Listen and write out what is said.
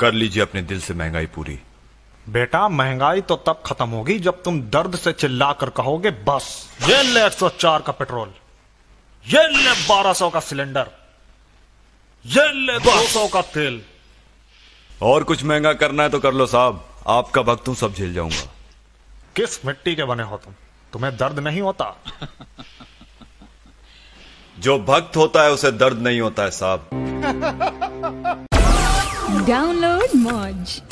कर लीजिए अपने दिल से महँगाई पूरी। बेटा महँगाई तो तब खत्म होगी जब तुम दर्द से चिल्ला कर कहोगे बस ये ले 104 का पेट्रोल ये ले 1200 का सिलेंडर ये ले 200 का तेल। और कुछ महँगा करना है तो कर लो साहब आपका भक्त हूँ सब झेल जाऊँगा। किस मिट्टी के बने हो तुम? तुम्हें दर्द नहीं होता? जो भक्त होता है उसे दर्द नहीं होता है साहब। Download Modge.